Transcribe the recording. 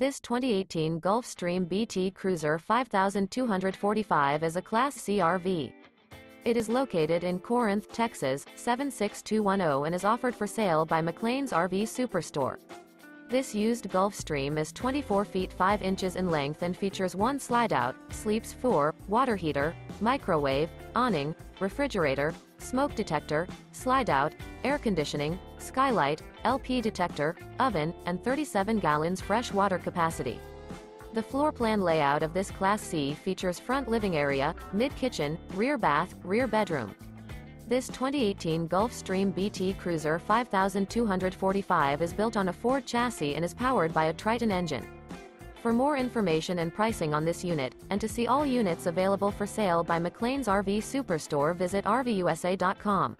This 2018 Gulfstream BT Cruiser 5245 is a Class C RV. It is located in Corinth, Texas, 76210 and is offered for sale by McClain's RV Superstore. This used Gulfstream is 24 feet 5 inches in length and features one slide-out, sleeps 4, water heater, microwave, awning, refrigerator, smoke detector, slide-out, air conditioning, skylight, LP detector, oven, and 37 gallons fresh water capacity. The floor plan layout of this Class C features front living area, mid-kitchen, rear bath, rear bedroom. This 2018 Gulfstream BT Cruiser 5245 is built on a Ford chassis and is powered by a Triton engine. For more information and pricing on this unit, and to see all units available for sale by McClain's RV Superstore visit RVUSA.com.